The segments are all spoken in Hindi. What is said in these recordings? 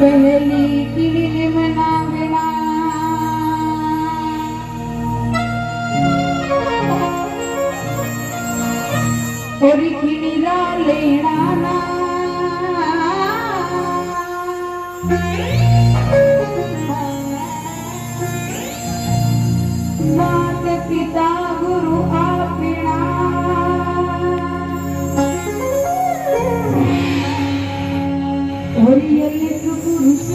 पहली किल मना बिना और खिड़ा लेना ना। पिता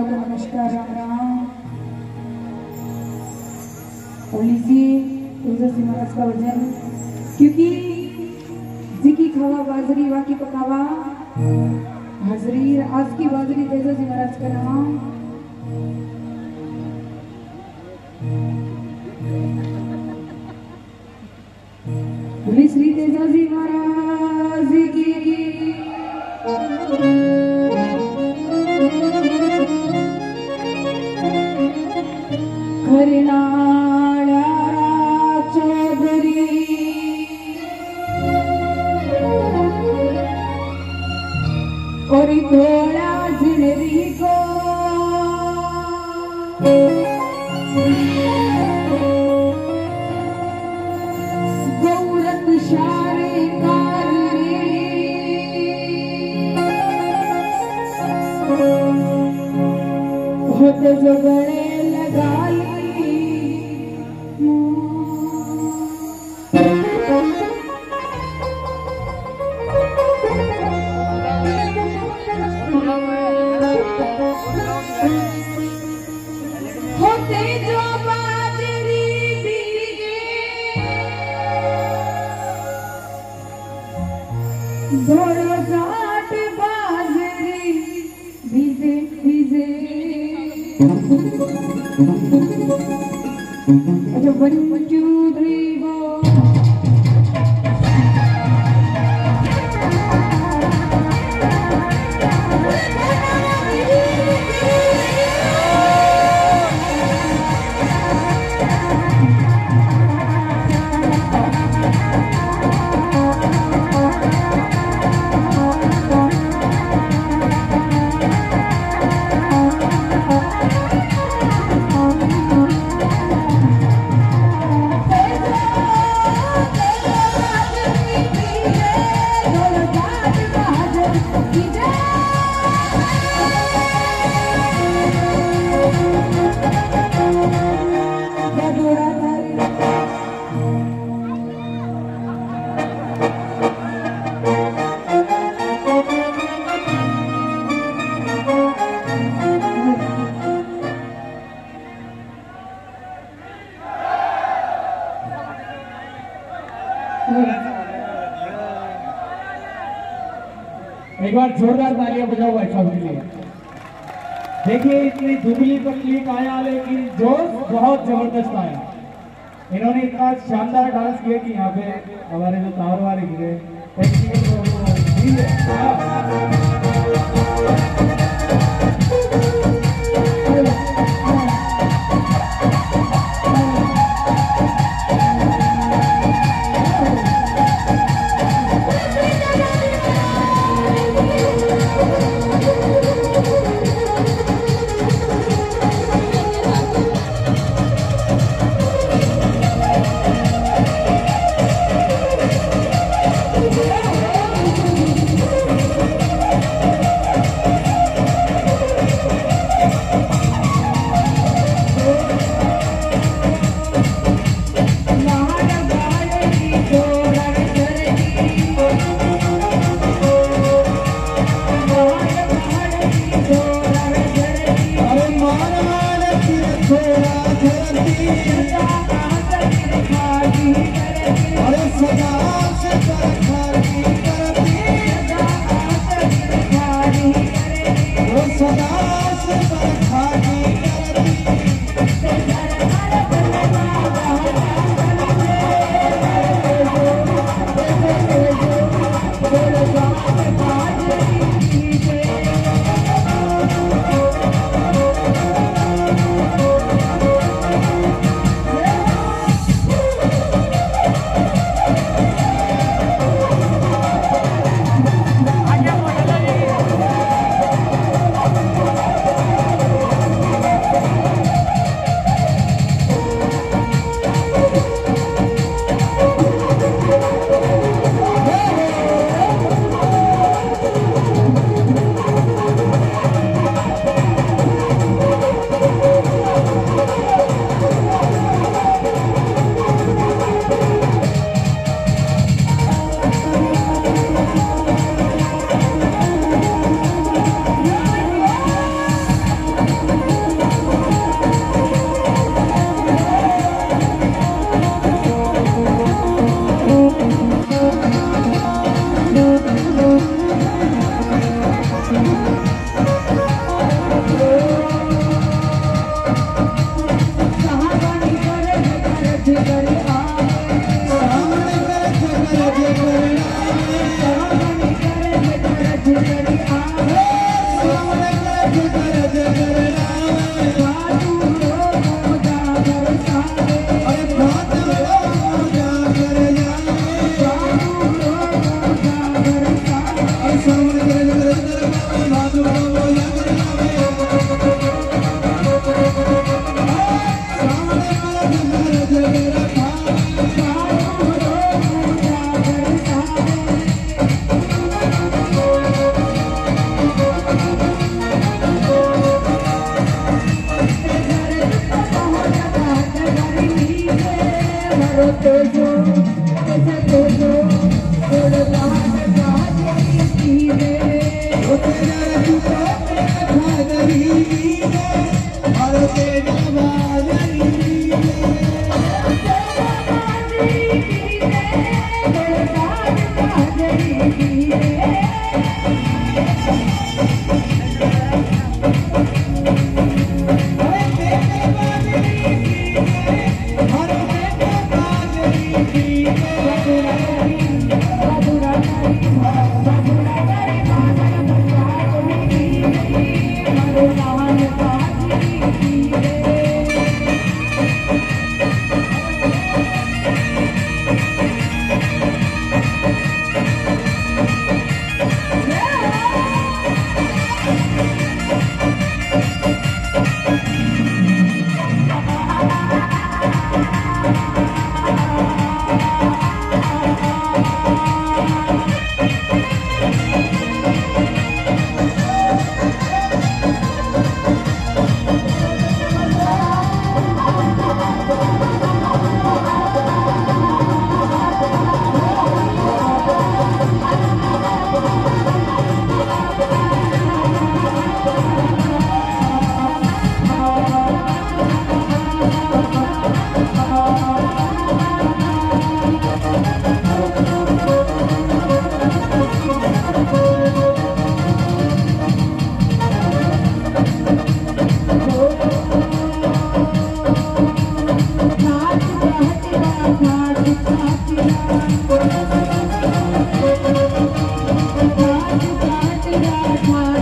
साथीगण को नमस्कार, राम। राम और लीजिए तुलसी महाराज का भजन। क्योंकि जिकी खावा, बाजरी, वाकी पकावा। हाजरी, आज की बाजरी तेजाजी महाराज का नाम। श्री तेजाजी महाराज। और थोड़ा झिनरी को गौरत शारे होत लगाई होते धोड़ो जाट बाजरी भिजे एक बार जोरदार तालियाँ बजाओ भाई साहब के लिए। देखिए, इतनी दुबली पतली काया लेकिन जोश बहुत ज़बरदस्त आया। इन्होंने इतना शानदार डांस किया कि यहाँ पे हमारे जो तार वाले गिरे। So now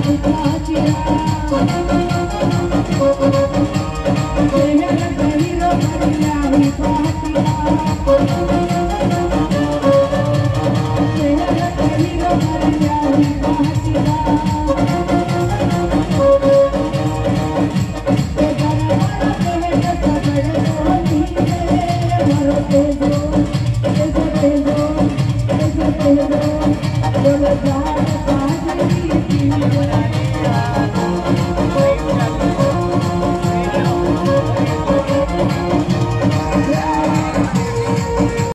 Música